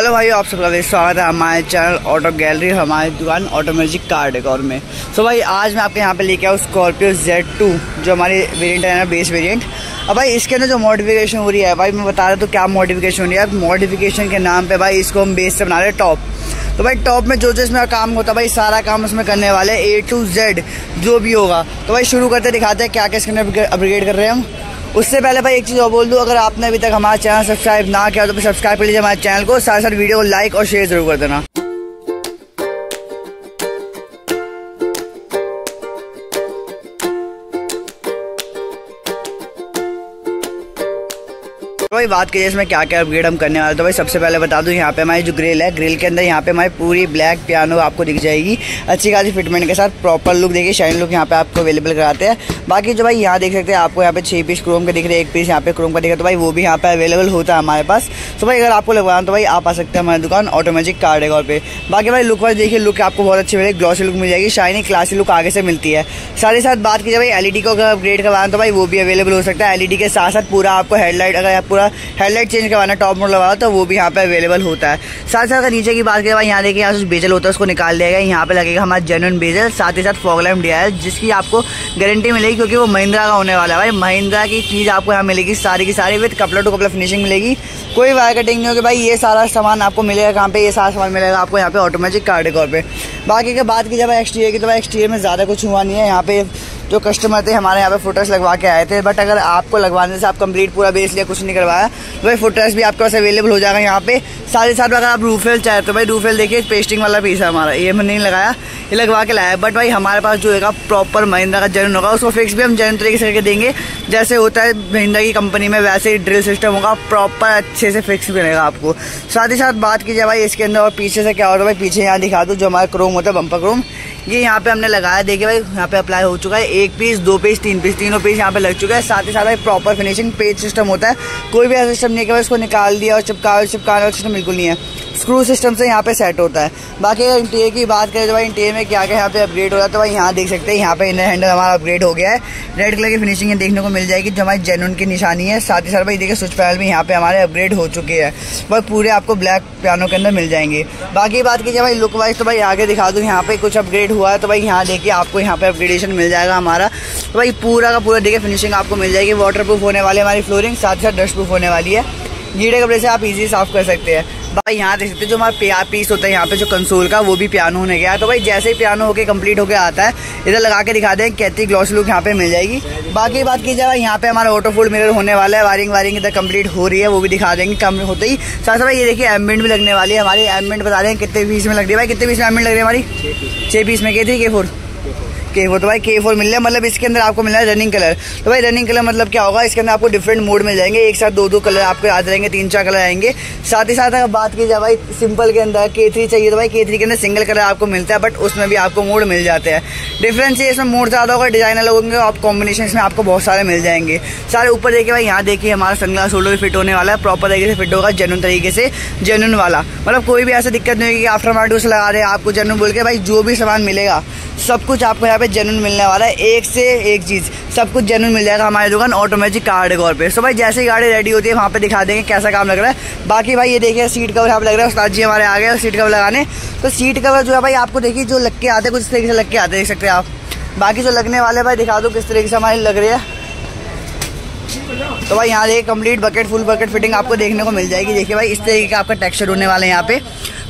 Hello भाई आप सबका स्वागत है हमारे चैनल ऑटो गैलरी हमारी दुकान ऑटो म्यूज़िक कार डेकोर में। सो so भाई, आज मैं आपके यहाँ पे लेके आऊँ स्कॉर्पियो Z2 जो हमारी वेरिएंट है ना बेस वेरिएंट अब भाई, इसके अंदर जो मॉडिफिकेशन हो रही है, भाई, मैं बता रहा हूँ तो क्या मॉडिफिकेशन हो रही है। मॉडिफिकेशन के नाम पर भाई, इसको हम बेस से बना रहे हैं टॉप तो भाई टॉप में जो जो इसमें काम होता है, भाई, सारा काम उसमें करने वाले ए टू जेड जो भी होगा। तो भाई, शुरू करते दिखाते हैं क्या क्या इसके अंदर अपग्रेड कर रहे हैं हम। उससे पहले भाई एक चीज़ और बोल दूँ, अगर आपने अभी तक हमारा चैनल सब्सक्राइब ना किया तो सब्सक्राइब कर लीजिए हमारे चैनल को साथ साथ वीडियो को लाइक और शेयर ज़रूर कर देना। भाई, बात करिए इसमें क्या क्या अपग्रेड हम करने वाले तो भाई, सबसे पहले बता दूँ, यहाँ पे हमारी जो ग्रिल है ग्रिल के अंदर यहाँ पे हमारी पूरी ब्लैक पियानो आपको दिख जाएगी। अच्छी खासी फिटमेंट के साथ प्रॉपर लुक देखिए शाइन लुक यहाँ पे आपको अवेलेबल कराते हैं। बाकी जो भाई, यहाँ देख सकते हैं, आपको यहाँ पे छः पीस क्रोम का दिख रहे हैं, एक पीस यहाँ पे क्रोम का दिख रहा है। तो भाई, वो भी यहाँ पे अवेलेबल होता है हमारे पास। तो भाई, अगर आपको लगवाना तो भाई, आप आ सकते हैं हमारी दुकान ऑटोमेटिक कार डेगोर पे। बाकी भाई लुक वाइज देखिए लुक आपको बहुत अच्छी मिलेगी ग्लॉसी लुक मिल जाएगी शाइनी क्लासी लुक आगे से मिलती है। साथ ही साथ बात की कीजिए भाई एलईडी को अगर अपग्रेड करवाना तो भाई, वो भी अवेलेबल हो सकता है। एलईडी के साथ साथ पूरा आपको हेडलाइट अगर पूरा हेडलाइट चेंज करवाना, टॉप मोड लगवाना तो वो भी यहाँ पे अवेलेबल होता है। साथ साथ अगर नीचे की बात करें यहाँ देखिए, यहाँ से बेजल होता है, उसको निकाल दिया गया। यहाँ पे लगेगा हमारा जेनुअन बेजल साथ ही साथ फॉगलैम है, जिसकी आपको गारंटी मिलेगी, क्योंकि वो महिंद्रा का होने वाला है। भाई, महिंद्रा की चीज़ आपको यहाँ मिलेगी, सारी की सारी विद कपड़ा टू कपड़ा फिनिशिंग मिलेगी। कोई वायर कटिंग नहीं होगी, भाई, ये सारा सामान आपको मिलेगा कहाँ पे? ये सारा सामान मिलेगा आपको यहाँ पे ऑटोमेटिक कार्ड डेकोर पे। बाकी की बात की जाए एक्सटीरियर की तो भाई एक्सटीरियर में ज़्यादा कुछ हुआ नहीं है। यहाँ पे जो कस्टमर थे, हमारे यहाँ पे फुटर्स लगवा के आए थे। बट अगर आपको लगवाने से आप कंप्लीट पूरा बेस लिया, कुछ नहीं करवाया तो भाई फुटर्स भी आपके पास अवेलेबल हो जाएगा यहाँ पे। साथ ही साथ अगर आप रूफेल चाहे तो भाई रूफेल देखिए पेस्टिंग वाला पीस है हमारा। ये मैंने नहीं लगाया, ये लगवा के लाया। बट भाई हमारे पास जो है प्रॉपर महिंद्रा का जर्न होगा, उसको फिक्स भी हम जर्न तरीके से करके देंगे। जैसे होता है महिंद्रा की कंपनी में वैसे ही ड्रिल सिस्टम होगा प्रॉपर अच्छे से फिक्स मिलेगा आपको। साथ ही साथ बात की जाए भाई इसके अंदर और पीछे से क्या होता है, भाई पीछे यहाँ दिखा दो, जो हमारा क्रोम होता है बम्पर क्रोम ये यहाँ पे हमने लगाया, देखिए भाई, यहाँ पे अप्लाई हो चुका है। एक पीस दो पीस तीन पीस तीनों पीस यहाँ पे लग चुका है। साथ ही साथ भाई प्रॉपर फिनिशिंग पेज सिस्टम होता है। कोई भी ऐसा सिस्टम नहीं है कि भाई उसको निकाल दिया और चिपका, चिपकाने वाला सिस्टम बिल्कुल नहीं है। स्क्रू सिस्टम से यहाँ पे सेट होता है। बाकी अगर इंटीरियर की बात करें तो भाई इंटीरियर में क्या क्या यहाँ पे अपग्रेड हो रहा है तो भाई यहाँ देख सकते हैं, यहाँ पे इनर हैंडल हमारा अपग्रेड हो गया है। रेड कलर की फिनिशिंग देखने को मिल जाएगी, जो हमारी जेनुन की निशानी है। साथ ही साथ भाई देखिए स्विच पैनल भी यहाँ पे हमारे अपग्रेड हो चुके हैं। भाई पूरे आपको ब्लैक पियानो के अंदर मिल जाएँगे। बाकी बात कीजिए भाई लुक वाइज तो भाई आगे दिखा दूँ, यहाँ पे कुछ अपग्रेड हुआ है तो भाई यहाँ देखिए आपको यहाँ पे अपग्रेडेशन मिल जाएगा हमारा। तो भाई पूरा का पूरा देखिए फिनिशिंग आपको मिल जाएगी। वाटर प्रूफ होने वाली हमारी फ्लोरिंग साथ ही साथ डस्ट प्रूफ होने वाली है। गीड़े कपड़े से आप इजी साफ़ कर सकते हैं। भाई, यहाँ देख सकते हैं जो हमारा पीस होता है, यहाँ पे जो कंसोल का, वो भी पियानो होने गया। तो भाई, जैसे ही पियानो होके कंप्लीट होके आता है, इधर लगा के दिखा दें कहती ग्लॉस लुक यहाँ पे मिल जाएगी। बाकी बात की जाए यहाँ पे हमारा ऑटो फुल मिरर होने वाला है वायरिंग वायरिंग इधर कंप्लीट हो रही है, वो भी दिखा देंगे, कम होते ही। साथ भाई, ये देखिए एमबेंट भी लगने वाली है, हमारी एमबेंट बता दें कितने पीस में लग रही है, भाई, कितने पीस में एमबेंट लग रही है हमारी? छः पीस में। के थी के फोर के फोर तो भाई के फोर मिल रहा है मतलब इसके अंदर आपको मिल रहा है रनिंग कलर तो भाई रनिंग कलर मतलब क्या होगा, इसके अंदर आपको डिफरेंट मोड मिल जाएँगे, एक साथ दो दो कलर आपके आ जाएँगे तीन चार कलर आएँगे। साथ ही साथ अगर बात की जाए भाई सिंपल के अंदर के थ्री चाहिए तो भाई के थ्री के अंदर सिंगल कलर आपको मिलता है बट उसमें भी आपको मोड मिल जाते हैं। डिफरेंस ये इसमें मोड ज़्यादा होगा डिज़ाइनर लगोगे आप कॉम्बिनेशन में आपको बहुत सारे मिल जाएँगे। सारे ऊपर देखिए भाई, यहाँ देखिए हमारा सनग्लास होल्डर फिट होने वाला है प्रॉपर तरीके से फिट होगा जेनुन तरीके से जेनुन वाला। मतलब कोई भी ऐसा दिक्कत नहीं होगी कि आफ्टर मार्ट लगा रहे हैं, आपको जेनुन बोल के भाई जो भी सामान मिलेगा, सब कुछ आपको यहाँ पे जेनुन मिलने वाला है, एक से एक चीज़। सब कुछ जेनुन मिल जाएगा हमारी दुकान ऑटोमेटिक कार डेकोर पे। सो भाई, जैसे ही गाड़ी रेडी होती है, वहाँ पे दिखा देंगे कैसा काम लग रहा है। बाकी भाई, ये देखिए सीट कवर यहाँ पे लग रहा है, उस्ताद जी हमारे आ गए सीट कवर लगाने। तो सीट कवर जो है भाई, आपको देखिए, जो लग के आते हैं, कुछ तरीके से लग के आते देख सकते हैं आप। बाकी जो लगने वाले भाई, दिखा दो किस तरीके से हमारी लग रही है। तो भाई, यहाँ देखिए complete bucket full bucket fitting आपको देखने को मिल जाएगी। देखिए भाई, इस तरीके का आपका टेक्सचर होने वाले हैं यहाँ पे।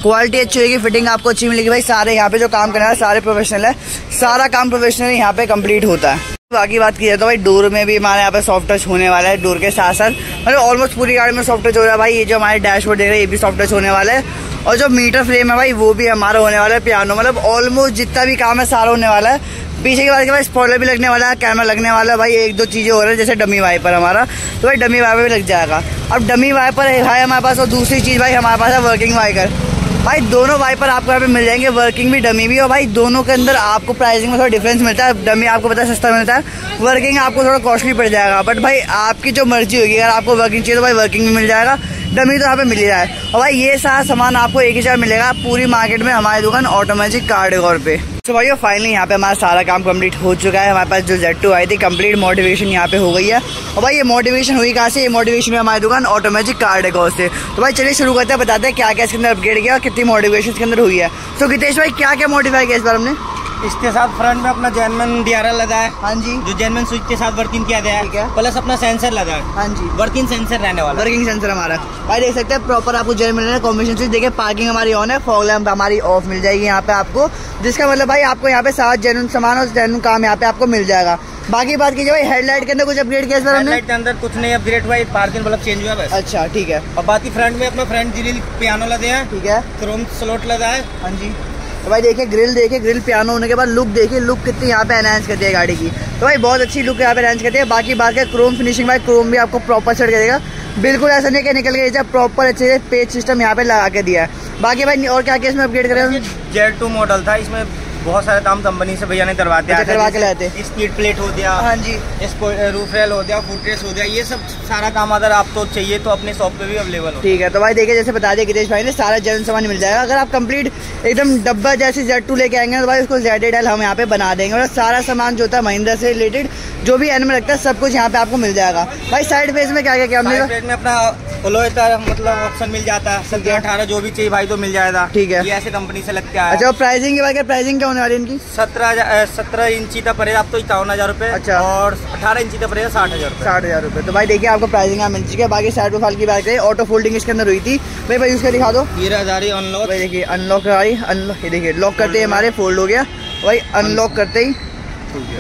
क्वालिटी अच्छी होगी फिटिंग आपको अच्छी मिलेगी। भाई, सारे यहाँ पे जो काम करने वाले सारे प्रोफेशनल है। सारा काम प्रोफेशनल यहाँ पे कंप्लीट होता है। बाकी बात की जाए तो भाई, डोर में भी हमारे यहाँ पे सॉफ्ट टच होने वाला है, डोर के साथ साथ। मतलब ऑलमोस्ट पूरी गाड़ी में सॉफ्ट टच हो रहा है भाई। ये जो हमारे डैशबोर्ड देख रहे हैं, ये भी सॉफ्ट टच होने वाला है। और जो मीटर फ्रेम है भाई, वो भी हमारा होने वाला है पियानो मतलब ऑलमोस्ट जितना भी काम है, सारा होने वाला है। पीछे के बाद के भाई स्पॉइलर भी लगने वाला है कैमरा लगने वाला है। भाई, एक दो चीज़ें हो रही है, जैसे डमी वाइपर हमारा। तो भाई डमी वाइपर भी लग जाएगा। अब डमी वाइपर है भाई हमारे पास, और दूसरी चीज़ भाई, हमारे पास है वर्किंग वाइकर भाई, दोनों वाइपर आपको यहाँ पे मिल जाएँगे वर्किंग भी डमी भी, और भाई, दोनों के अंदर आपको प्राइसिंग में थोड़ा डिफरेंस मिलता है। डमी आपको पता है, सस्ता मिलता है। वर्किंग आपको थोड़ा कॉस्टली पड़ जाएगा। बट भाई, आपकी जो मर्ज़ी होगी, अगर आपको वर्किंग चाहिए तो भाई वर्किंग भी मिल जाएगा। डमी तो यहाँ पे मिल ही रहा है। और भाई ये सारा सामान आपको एक ही जगह मिलेगा पूरी मार्केट में, हमारी दुकान ऑटोमेटिक कार्ड पे। तो भाई फाइनली यहाँ पे हमारा सारा काम कंप्लीट हो चुका है। हमारे पास जो जेड टू आई थी कंप्लीट मोटिवेशन यहाँ पे हो गई है। और भाई ये मोटिवेशन हुई कहाँ से? ये मोटिवेशन में हमारी दुकान ऑटोमेटिक कार्ड है से। तो भाई चलिए शुरू करते हैं, बताते हैं क्या क्या इसके अंदर अपग्रेड किया और कितनी मोटिवेशन के अंदर हुई है। तो गितेश भाई क्या क्या मोटिफाई किया इस बार हमने? इसके साथ फ्रंट में अपना जैनमन डीआरएल लगा है। हाँ जी। जो जैनमन स्विच के साथ वर्किंग किया गया है। प्लस अपना सेंसर लगा है। हाँ जी। वर्किंग सेंसर रहने वाला वर्किंग सेंसर हमारा। भाई देख सकते हैं प्रॉपर आपको जेल है कॉम्बिनेशन स्विच देखिए पार्किंग हमारी ऑन है फॉग लैम्प हमारी ऑफ़ मिल जाएगी यहाँ पे आपको। जिसका मतलब भाई आपको यहाँ पे सात जेनुन सामान और जेनुन काम यहाँ पे आपको मिल जाएगा। बाकी बात कीजिए भाई हेडलाइट के अंदर कुछ अपग्रेड किया सर हेडलाइट के अंदर कुछ नहीं अपग्रेड हुआ पार्किंग बल्ब चेंज हुआ बस। अच्छा ठीक है। और बाकी फ्रंट में अपना फ्रंट ग्रिल पियानो लगे हैं। ठीक है। क्रोम स्लोट लगा है। हाँ जी। तो भाई देखिए ग्रिल देखिए ग्रिल पियानो होने के बाद लुक देखिए लुक कितनी यहाँ पे एनहेंस करती है गाड़ी की। तो भाई बहुत अच्छी लुक यहाँ पे एनहेंस करती है। बाकी बात है क्रोम फिनिशिंग भाई क्रोम भी आपको प्रॉपर सेट करेगा। बिल्कुल ऐसा नहीं कि निकल गया प्रॉपर अच्छे से पेज सिस्टम यहाँ पे लगा के दिया है। बाकी भाई और क्या क्या इसमें अपडेट करें? जेड टू मॉडल था, इसमें बहुत सारे काम कंपनी से भैया ने करवाते अच्छा, करवा के लाते स्पीड प्लेट हो गया हाँ जी। रूफ रेल हो गया फुट रेस हो गया ये सब सारा काम अगर आपको तो चाहिए तो अपने शॉप पे भी अवेलेबल हो। ठीक है तो भाई देखिए जैसे बता दिया गिरीश भाई ने सारा जन सामान मिल जाएगा। अगर आप कंप्लीट एकदम डब्बा जैसे जेड टू लेके आएँगे तो भाई उसको जेड एल हम यहाँ पे बना देंगे। और सारा सामान जो होता है महिंद्रा से रिलेटेड जो भी एनिमल लगता है सब कुछ यहाँ पे आपको मिल जाएगा। भाई साइड फेस में क्या क्या क्या में अपना मतलब ऑप्शन मिल जाता है। सत्रह अठारह जो भी चाहिए भाई तो मिल जाएगा। ठीक है। ये ऐसे कंपनी से लगता है। अच्छा प्राइसिंग की बात प्राइसिंग क्या होने वाली इनकी? सत्रह सत्रह इंची तक पड़ेगा आप तो इक्यावन हज़ार रुपए। अच्छा। और अठारह इंची तक पड़ेगा साठ हज़ार साठ हज़ार रुपए। तो भाई देखिए आपको प्राइसिंग मिल चुकी है। बाकी साइड प्रोफ़ाइल की बात करें ऑटो फोल्डिंग इसके अंदर हुई थी। भाई भाई उसका दिखा दो। ये अनलॉक भाई देखिए अनलॉक गाड़ी अनलॉक ये देखिए लॉक करते ही हमारे फोल्ड हो गया। भाई अनलॉक करते ही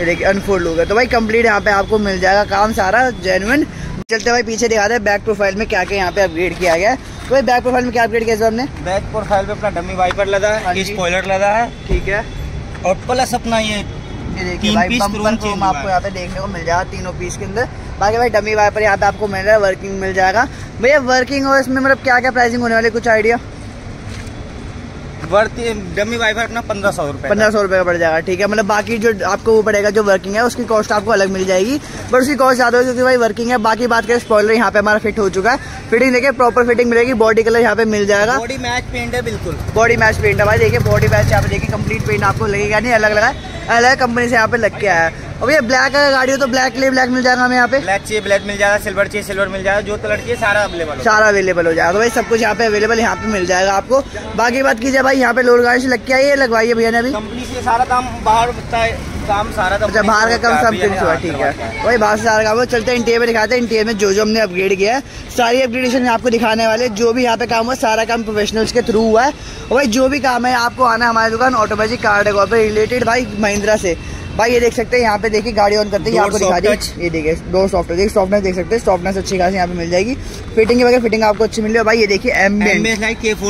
देखिए अनफोल्ड हो गया। तो भाई कंप्लीट यहाँ पे आपको मिल जाएगा। काम सारा जेनुअन चलते भाई पीछे दिखा दे बैक प्रोफ़ाइल में क्या क्या यहाँ पे अपग्रेड किया गया है। तो भाई बैक प्रोफ़ाइल में क्या अपग्रेड किया हमने? बैक प्रोफ़ाइल पे अपना डमी वाइपर लगा है स्पॉइलर हाँ लगा है। ठीक है। और प्लस अपना ये देखिए भाई बम्पर क्रोम आपको यहाँ पे देखने को मिल जाएगा तीनों पीस के अंदर। बाकी भाई डमी वाइपर यहाँ पे आपको मिल रहा है वर्किंग मिल जाएगा। भैया वर्किंग और इसमें मतलब क्या क्या प्राइसिंग होने वाली कुछ आइडिया डमी वाइफर अपना पंद्रह सौ रुपए पंद्रह सौ रुपए का पड़ जाएगा ठीक है? मतलब बाकी जो आपको वो पड़ेगा जो वर्किंग है उसकी कॉस्ट आपको अलग मिल जाएगी। बट उसकी कॉस्ट ज़्यादा होगी क्योंकि भाई वर्किंग है बाकी बात करें स्पॉइलर यहाँ पे हमारा फिट हो चुका है। फिटिंग देखिए प्रॉपर फिटिंग मिलेगी बॉडी कलर यहाँ पे मिल जाएगा। बॉडी मैच पेंट है बिल्कुल। बॉडी मैच पेंट है भाई देखिए बॉडी मैच यहाँ पे देखिए कंप्लीट पेंट आपको लगेगा नहीं अलग लगा अलग कंपनी से यहाँ पे लग के आया है। और ये ब्लैक अगर गाड़ी हो तो ब्लैक लिए ब्लैक मिल जाएगा हमें यहाँ पे। ब्लैक चाहिए ब्लैक मिल जाएगा सिल्वर चाहिए सिल्वर मिल जाएगा जो कलर चाहिए सारा अवेलेबल सारा अवेलेबल हो जाएगा। तो भाई सब कुछ यहाँ पे अवेलेबल यहाँ पे मिल जाएगा आपको। बाकी बात कीजिए भाई यहाँ पे लोड गाड़ी से लग के आइए लगवाइए भैया ने अभी? कंपनी से सारा काम बाहर काम सारा अच्छा बाहर का काम सब फिनिश हुआ ठीक है। वही बाहर से सारा काम चलते हैं इंटीरियर में दिखाते हैं इंटीरियर में जो जो हमने अपग्रेड किया है। सारी अपग्रेडेशन आपको दिखाने वाले जो भी यहाँ पे काम हुआ सारा काम प्रोफेशनल्स के थ्रू हुआ है। और भाई जो भी काम है आपको आना है हमारी दुकान ऑटोमेटिक कार्ड है रिलेटेड भाई महिंद्रा से। भाई ये देख सकते हैं यहाँ पे देखिए गाड़ी ऑन करते हैं आपको दिखा दी। ये देखिए दो सॉफ्टवेयर देखिए सॉफ्टनेस देख सकते हैं सॉफ्टनेस अच्छी खासी यहाँ पे मिल जाएगी। फिटिंग की वगैरह फिटिंग आपको अच्छी मिल रही है। भाई ये देखिए एम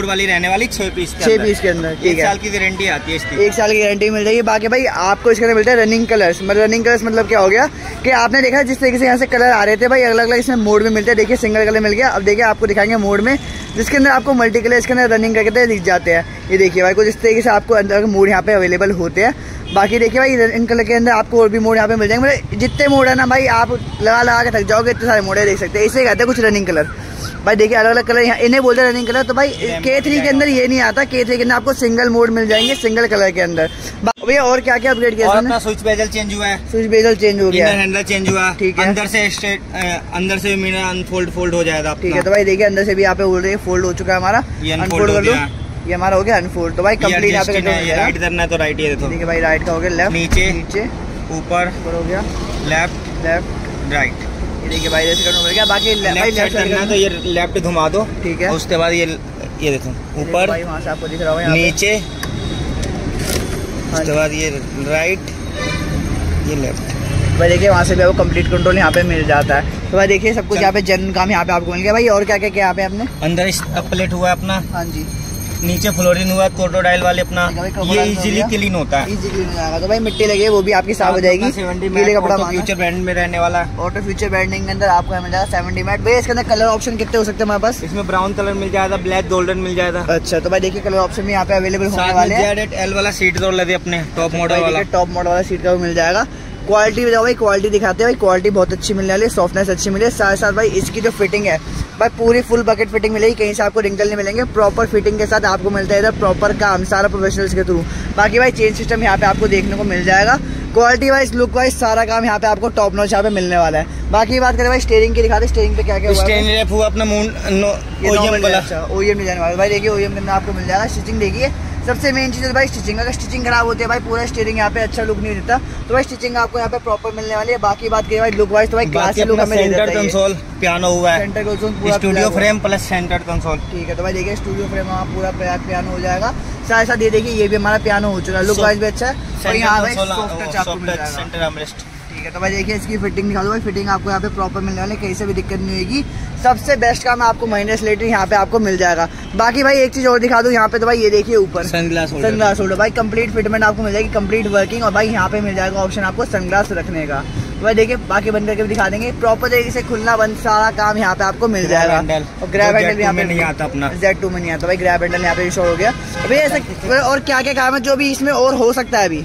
वाली रहने वाली छह पीस छह पीस के अंदर ठीक है। साल की गारंटी आती है एक साल की गारंटी मिल जाएगी। बाकी भाई आपको इसके अंदर मिलता है रनिंग कलर्स मतलब रनिंग कलर्स मतलब क्या हो गया कि आपने देखा जिस तरीके से यहाँ से कलर आ रहे थे भाई अलग अलग इसमें मोड में मिलते हैं। देखिए सिंगल कलर मिल गया। अब देखिए आपको दिखाएँगे मोड में जिसके अंदर आपको मल्टी कलर इसके अंदर रनिंग करके दिख जाते हैं। ये देखिए भाई कुछ इस तरीके से आपको अंदर मोड यहाँ पे अवेलेबल होते हैं। बाकी देखिए भाई इन कलर के अंदर आपको और भी मोड यहाँ पे मिल जाएँगे। मतलब जितने मोड है ना भाई आप लगा लगा के थक जाओगे इतने सारे मोड देख सकते हैं। इसे कहते हैं कुछ रनिंग कलर भाई देखिए अलग अलग कलर यहाँ इन्हें बोलते रनिंग कलर तो भाई के थ्री के अंदर ये नहीं आता। के थ्री के अंदर आपको सिंगल मोड मिल जाएँगे सिंगल कलर के अंदर। भैया और क्या क्या अपग्रेड किया स्विच बेजल चेंज हुआ है। स्विच बेजल चेंज हो गया। हैंडल चेंज हुआ। ठीक है। अंदर से स्ट्रेट अंदर से मेरा अनफोल्ड फोल्ड हो जाएगा ठीक है तो भाई देखिए अंदर से भी यहाँ पे बोल रही है फोल्ड हो चुका है हमारा। अनफोल्ड कर लो। ये हमारा हो गया अनफोल्ड तो भाई कंप्लीट यहाँ पे राइट करना है तो राइट ये देखो। ठीक है भाई राइट का हो गया लेफ़्ट नीचे नीचे। ऊपर ऊपर हो गया। लेफ़्ट लेफ़्ट राइट ये देखिए भाई जैसे करना गया बाकी लेफ़्ट साइड करना तो ये लेफ़्ट घुमा दो। ठीक है। उसके बाद ये ये देखो ऊपर भाई वहाँ से आपको दिख रहा होगा नीचे उसके बाद ये राइट ये लेफ़्ट भाई देखिए वहाँ से भी आपको कंप्लीट कंट्रोल यहाँ पे मिल जाता है। तो भाई देखिए सब कुछ यहाँ पे जन काम यहाँ पे आपको मिल गया। भाई और क्या क्या क्या यहाँ पे आपने? अंदर प्लेट हुआ है अपना। हाँ जी। नीचे फ्लोरिन हुआ टोटोडाइल वाले अपना ये इजीली क्लीन होता है। तो भाई मिट्टी लगे वो भी आपकी साफ़ हो जाएगी। गीले कपड़ा फ्यूचर ब्रांड में रहने वाला। ऑटो फ्यूचर ब्रांडिंग के अंदर आपको मिल जाएगा सेवेंटी मैट भाई इसके अंदर कलर ऑप्शन कितने हो सकते हैं हमारे पास? इसमें ब्राउन कलर मिल जाएगा ब्लैक गोल्डन मिल जाएगा। अच्छा तो भाई देखिए कलर ऑप्शन भी यहाँ पे अवेलेबल होने वाले एल वाला सीट डोर लगे अपने टॉप मॉडल वाला। टॉप मॉडल वाला सीट का भी मिल जाएगा। क्वालिटी भी भाई क्वालिटी दिखाते हैं भाई क्वालिटी बहुत अच्छी मिलने वाली है सॉफ्टनेस अच्छी मिले साथ साथ भाई इसकी जो फिटिंग है भाई पूरी फुल बकेट फिटिंग मिलेगी। कहीं से आपको रिंकल नहीं मिलेंगे। प्रॉपर फिटिंग के साथ आपको मिलता है इधर प्रॉपर काम सारा प्रोफेशनल्स के थ्रू बाकी भाई चेंज सिस्टम यहाँ पे आपको देखने को मिल जाएगा। क्वालिटी वाइज लुक वाइज सारा काम यहाँ पे आपको टॉप नोच यहाँ पे मिलने वाला है। बाकी बात करें भाई स्टेरिंग की दिखाते स्टेरिंग पे क्या क्या स्टेरिंग अपना ओईएम अच्छा, नहीं जाने वाला। भाई देखिए ओईएम के अंदर आपको मिल जाएगा। स्टिचिंग देखिए। सबसे मेन चीज़ है भाई स्टिचिंग अगर स्टिचिंग खराब होती है भाई पूरा स्टेरिंग यहाँ पे अच्छा लुक नहीं देता। तो भाई स्टिचिंग आपको यहाँ पे प्रॉपर मिलने वाली है। बाकी बात करिए भाई लुक वाइज तो भाई क्लास लुक हमें सेंटर कंसोल पियानो हुआ है। Centre console studio frame plus centre console ठीक है तो भाई देखिए स्टूडियो फ्रेम वहाँ पूरा पियानो हो जाएगा। साथ साथ ये देखिए ये भी हमारा पियानो हो चुका है। लुक वाइज भी अच्छा है। और यहाँ भाई सेंटर ठीक है तो भाई देखिए इसकी फिटिंग दिखा दो भाई। फिटिंग आपको यहाँ पे प्रॉपर मिलने वाले कहीं से भी दिक्कत नहीं होगी सबसे बेस्ट काम आपको महीने से लेटर यहाँ पे आपको मिल जाएगा। बाकी भाई एक चीज़ और दिखा दो यहाँ पे तो भाई ये देखिए ऊपर। सनग्लास सनग्लास होल्डर भाई कंप्लीट फिटमेंट आपको मिल जाएगी कंप्लीट वर्किंग और भाई यहाँ पे मिल जाएगा ऑप्शन आपको सनग्लास रखने का। तो भाई देखिए बाकी बंद करके भी दिखा देंगे। प्रॉपर तरीके से खुलना बंद सारा काम यहाँ पे आपको मिल जाएगा। और ग्रैब हैंडल भी यहाँ पे नहीं आता अपना। जेड टू में नहीं आता। भाई ग्रैब हैंडल यहाँ पे शो हो गया। अभी ऐसा और क्या क्या काम है जो भी इसमें और हो सकता है अभी?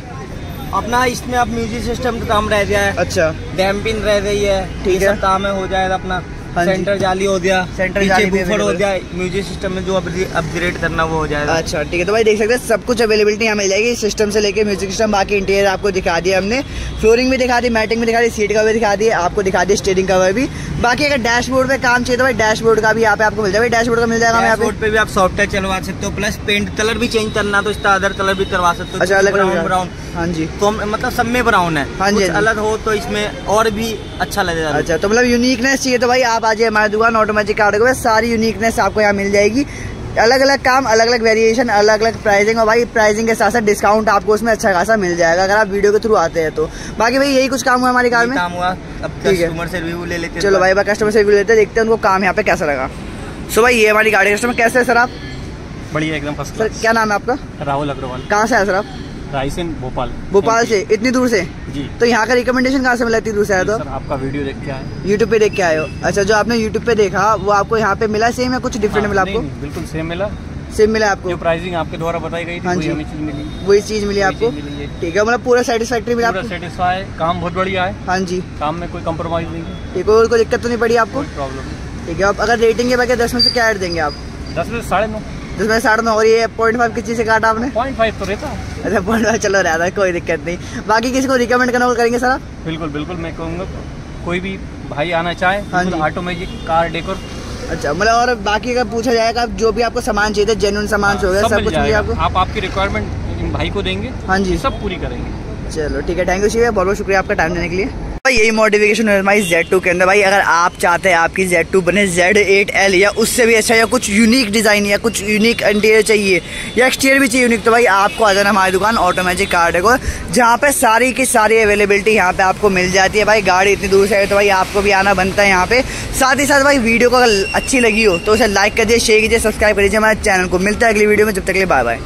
अपना इसमें अब म्यूज़िक सिस्टम का काम रह गया है। अच्छा। डैम्पिंग रह गई है। ठीक है। काम है हो जाएगा अपना। सेंटर जाली हो गया सेंटर जाली बूफर हो गया म्यूज़िक सिस्टम में जो अपग्रेड करना वो हो जाएगा। अच्छा ठीक है तो भाई देख सकते हैं सब कुछ अवेलेबिलिटी यहाँ मिल जाएगी। सिस्टम से लेके म्यूज़िक सिस्टम बाकी इंटीरियर आपको दिखा दिया हमने। फ्लोरिंग भी दिखा दी मैटिंग भी दिखा दी सीट कवर दिखा दी आपको दिखा दी स्टेरिंग कवर भी। बाकी अगर डैशबोर्ड पे काम चाहिए तो भाई डैशबोर्ड का भी यहाँ पे आपको मिल जाएगा। डैशबोर्ड का मिल जाएगा डैशबोर्ड पे। भी आप सॉफ्टवेयर चलवा सकते हो प्लस पेंट कलर भी चेंज करना तो इसका अदर कलर भी करवा सकते हो अच्छा अलग ब्राउन हाँ जी। तो मतलब सब में ब्राउन है। हाँ जी हाँ अलग हो तो इसमें और भी अच्छा लगेगा। अच्छा तो मतलब यूनिकनेस चाहिए तो भाई आप आ जाए हमारी दुकान ऑटोमेटिक कार्ड को सारी यूनिकनेस आपको यहाँ मिल जाएगी। अलग अलग काम अलग अलग वेरिएशन अलग अलग प्राइसिंग और भाई प्राइसिंग के साथ साथ डिस्काउंट आपको उसमें अच्छा खासा मिल जाएगा अगर आप वीडियो के थ्रू आते हैं तो। बाकी भाई यही कुछ काम हुआ हमारी कार में? काम हुआ। अब कस्टमर से रिव्यू ले लेते चलो भाई कस्टमर से रिव्यू लेते हैं देखते हैं उनको काम यहाँ पे कैसा लगा। सो भाई ये हमारी गाड़ी कस्टमर कैसे है सर आप? बढ़िया एकदम सर क्या नाम है आपका? राहुल अग्रवाल। कहाँ से है सर आप? रायसेन भोपाल। भोपाल से? इतनी दूर से? जी। तो यहाँ का रिकमेंडेशन कहाँ से मिला? इतनी दूर से आया तो? आपका वीडियो देख के आए यूट्यूब पे देख के आए हो। अच्छा जो आपने यूट्यूब पे देखा वो आपको यहाँ पे मिला सेम या कुछ डिफरेंट हाँ, मिला आपको? बिल्कुल सेम मिला। सेम मिला आपको? जो प्राइसिंग आपके द्वारा बताई गई थी हाँ जी। मिली। वही चीज़ मिली आपको? ठीक है मतलब पूरा सेटिस्फैक्ट्री मिला पूरा सेटिस्फाई काम बहुत बढ़िया है। हाँ जी। काम में कोई कम्प्रोमाइज नहीं ठीक है कोई दिक्कत तो नहीं पड़ी आपको? प्रॉब्लम ठीक है आप अगर रेटिंग के बाकी दस में से क्या ऐड देंगे आप? दस में साढ़े नौ। जिसमें साढ़े नौ और ये पॉइंट फाइव किस चीज़ से काटा आपने? पॉइंट फाइव तो रहता। अच्छा पॉइंट फाइव चलो रहता है कोई दिक्कत नहीं। बाकी किसी को रिकमेंड करना करेंगे सर? आप बिल्कुल बिल्कुल मैं कहूँगा कोई भी भाई आना चाहे हाँ जी। ऑटो मैजिक कार डेकोर अच्छा मतलब और बाकी अगर पूछा जाएगा जो भी आपको सामान चाहिए जेनुअन सामान हाँ, हो सब कुछ आपको? आप आपकी रिक्वायरमेंट भाई को देंगे हाँ जी। सब पूरी करेंगे। चलो ठीक है थैंक यू शिव बहुत बहुत शुक्रिया आपका टाइम देने के लिए। भाई यही मॉडिफिकेशन है जेड टू के अंदर। भाई, अगर आप चाहते हैं आपकी जेड टू बने जेड एट एल या उससे भी अच्छा या कुछ यूनिक डिज़ाइन या कुछ यूनिक इंटीरियर चाहिए, या एक्सटीरियर भी चाहिए यूनिक तो भाई आपको आ जाना हमारी दुकान ऑटोमेटिक कार को जहाँ पे सारी की सारी अवेलेबिलिटी यहाँ पे आपको मिल जाती है। भाई, गाड़ी इतनी दूर से है तो भाई आपको भी आना बनता है यहाँ पे। साथ ही साथ भाई वीडियो को अगर अच्छी लगी हो तो उसे लाइक कर दिए शेयर कीजिए सब्सक्राइब कर दीजिए हमारे चैनल को। मिलता है अगली वीडियो में, जब तक के लिए बाय बाय